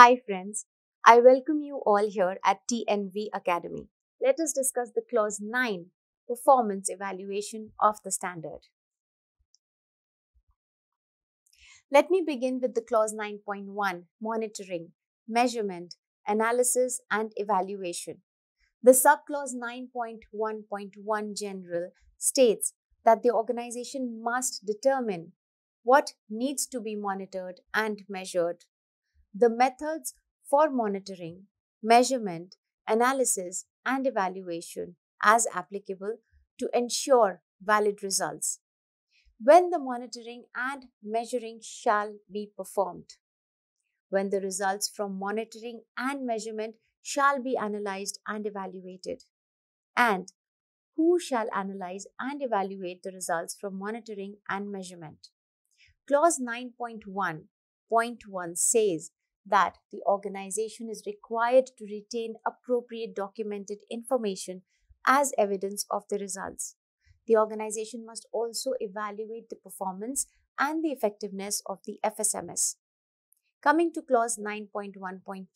Hi friends, I welcome you all here at TNV Akademi. Let us discuss the clause 9, performance evaluation of the standard. Let me begin with the clause 9.1, monitoring, measurement, analysis and evaluation. The subclause 9.1.1 general states that the organization must determine what needs to be monitored and measured the methods for monitoring, measurement, analysis, and evaluation as applicable to ensure valid results. When the monitoring and measuring shall be performed. When the results from monitoring and measurement shall be analyzed and evaluated. And who shall analyze and evaluate the results from monitoring and measurement. Clause 9.1.1 says that the organization is required to retain appropriate documented information as evidence of the results. The organization must also evaluate the performance and the effectiveness of the FSMS. Coming to clause 9.1.2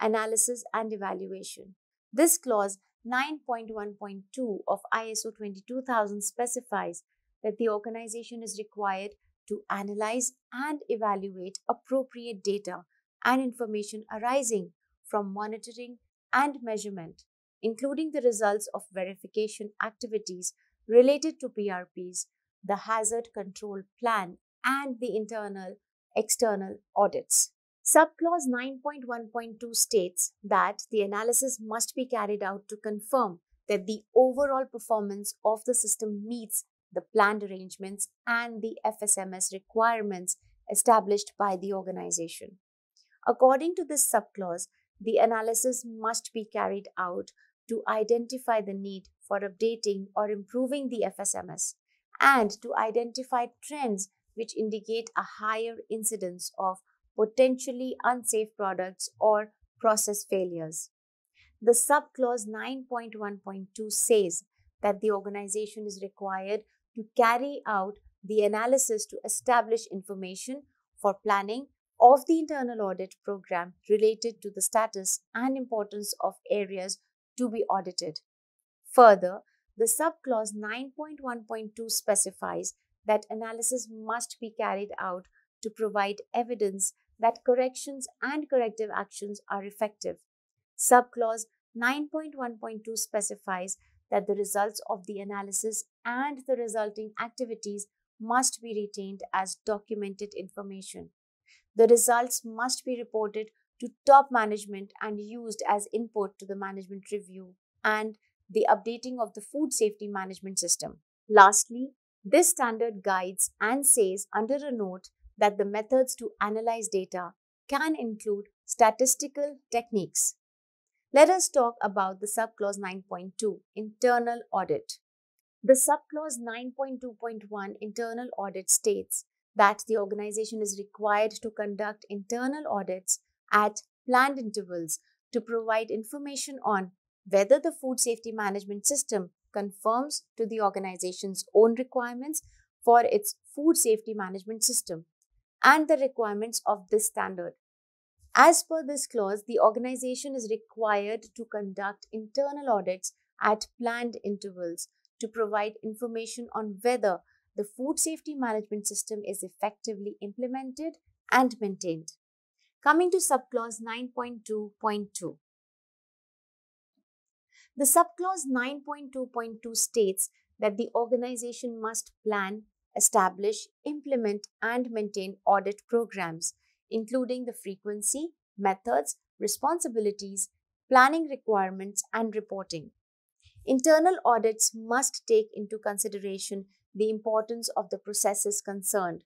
Analysis and Evaluation. This clause 9.1.2 of ISO 22000 specifies that the organization is required to analyze and evaluate appropriate data and information arising from monitoring and measurement, including the results of verification activities related to PRPs, the hazard control plan, and the internal external audits. Subclause 9.1.2 states that the analysis must be carried out to confirm that the overall performance of the system meets the planned arrangements, and the FSMS requirements established by the organization. According to this subclause, the analysis must be carried out to identify the need for updating or improving the FSMS and to identify trends which indicate a higher incidence of potentially unsafe products or process failures. The subclause 9.1.2 says that the organization is required to carry out the analysis to establish information for planning of the internal audit program related to the status and importance of areas to be audited. Further, the subclause 9.1.2 specifies that analysis must be carried out to provide evidence that corrections and corrective actions are effective. Subclause 9.1.2 specifies that the results of the analysis and the resulting activities must be retained as documented information. The results must be reported to top management and used as input to the management review and the updating of the food safety management system. Lastly, this standard guides and says under a note that the methods to analyze data can include statistical techniques, let us talk about the subclause 9.2 internal audit. The subclause 9.2.1 internal audit states that the organization is required to conduct internal audits at planned intervals to provide information on whether the food safety management system conforms to the organization's own requirements for its food safety management system and the requirements of this standard as per this clause, the organization is required to conduct internal audits at planned intervals to provide information on whether the food safety management system is effectively implemented and maintained. Coming to subclause 9.2.2. The subclause 9.2.2 states that the organization must plan, establish, implement, and maintain audit programs including the frequency, methods, responsibilities, planning requirements, and reporting. Internal audits must take into consideration the importance of the processes concerned,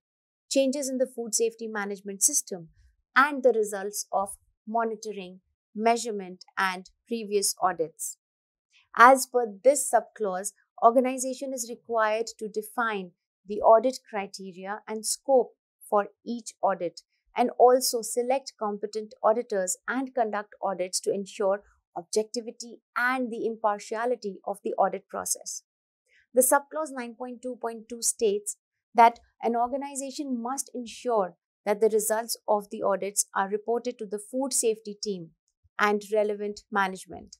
changes in the food safety management system, and the results of monitoring, measurement, and previous audits. As per this subclause, organization is required to define the audit criteria and scope for each audit and also select competent auditors and conduct audits to ensure objectivity and the impartiality of the audit process. The subclause 9.2.2 states that an organization must ensure that the results of the audits are reported to the food safety team and relevant management.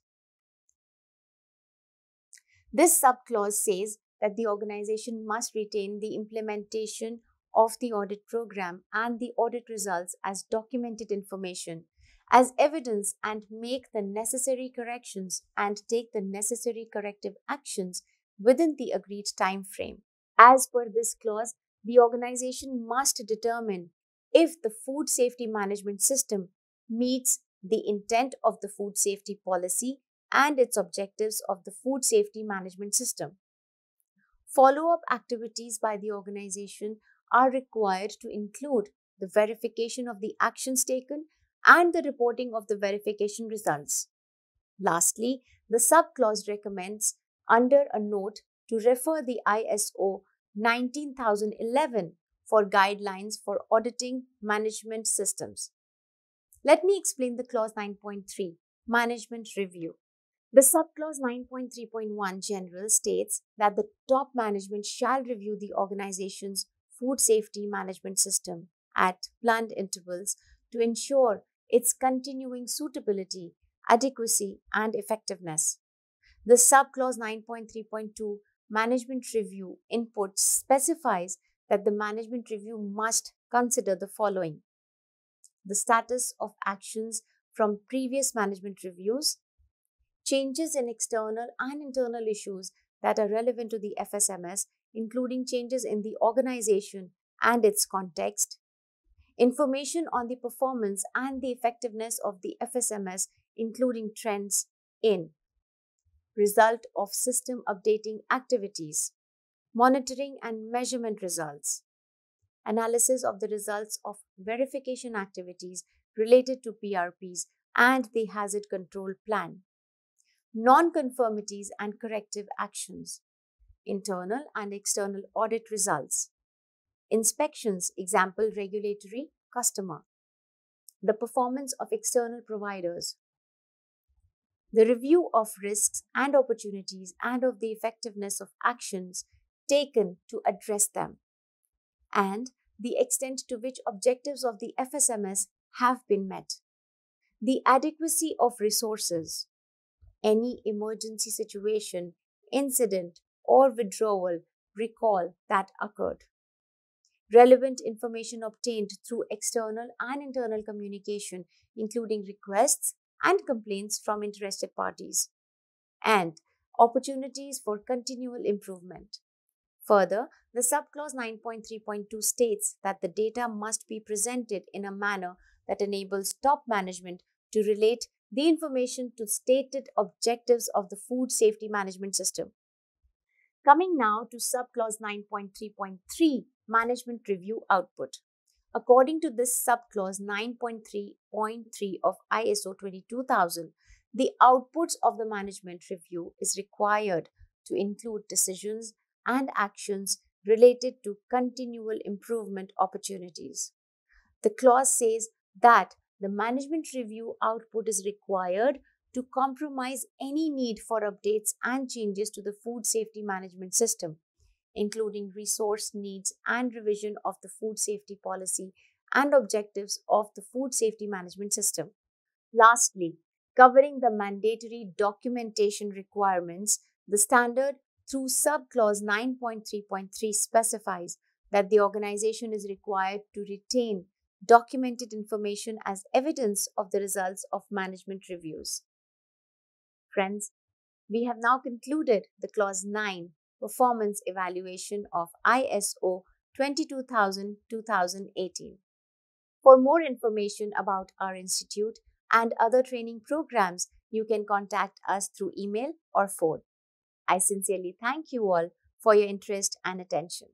This subclause says that the organization must retain the implementation of the audit program and the audit results as documented information as evidence and make the necessary corrections and take the necessary corrective actions within the agreed time frame. As per this clause, the organization must determine if the food safety management system meets the intent of the food safety policy and its objectives of the food safety management system. Follow up activities by the organization are required to include the verification of the actions taken and the reporting of the verification results. Lastly, the subclause recommends under a note to refer the ISO 19011 for guidelines for auditing management systems. Let me explain the clause 9.3 management review. The subclause 9.3.1 general states that the top management shall review the organization's food safety management system at planned intervals to ensure its continuing suitability, adequacy, and effectiveness. The subclause 9.3.2 management review input specifies that the management review must consider the following the status of actions from previous management reviews, changes in external and internal issues that are relevant to the FSMS, including changes in the organization and its context, information on the performance and the effectiveness of the FSMS, including trends in result of system updating activities, monitoring and measurement results, analysis of the results of verification activities related to PRPs and the hazard control plan, non-conformities and corrective actions, internal and external audit results, inspections, example regulatory, customer, the performance of external providers, the review of risks and opportunities and of the effectiveness of actions taken to address them, and the extent to which objectives of the FSMS have been met, the adequacy of resources, any emergency situation, incident, or withdrawal recall that occurred relevant information obtained through external and internal communication, including requests and complaints from interested parties, and opportunities for continual improvement. Further, the subclause 9.3.2 states that the data must be presented in a manner that enables top management to relate the information to stated objectives of the food safety management system. Coming now to subclause 9.3.3 management review output. According to this subclause 9.3.3 of ISO 22000, the outputs of the management review is required to include decisions and actions related to continual improvement opportunities. The clause says that the management review output is required to compromise any need for updates and changes to the food safety management system, including resource needs and revision of the food safety policy and objectives of the food safety management system. Lastly, covering the mandatory documentation requirements, the standard through subclause 9.3.3 specifies that the organization is required to retain documented information as evidence of the results of management reviews. Friends, we have now concluded the Clause 9 performance evaluation of ISO 22000 2018. For more information about our institute and other training programs, you can contact us through email or phone. I sincerely thank you all for your interest and attention.